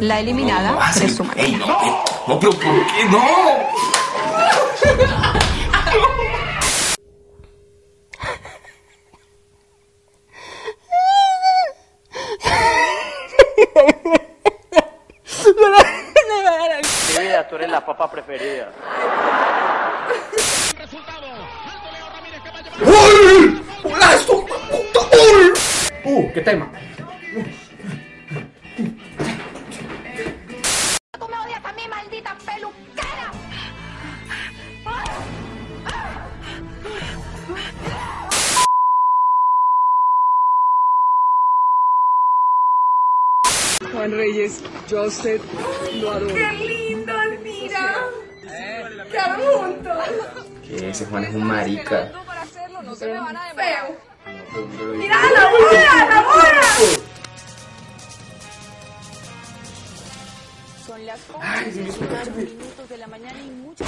La eliminada es su Ey, no, ey, no, pero ¿por qué no? Tú eres la papa preferida. ¡Gol! ¡Golazo! ¡Puta gol! Uh, qué tema. Juan Reyes, yo a usted lo adoro. ¡Qué lindo, Almira! ¡Quedaron juntos! Que ese Juan es un marica. Feo. ¡Mira la bola, la bola! Son las 11 minutos de la mañana y muchos...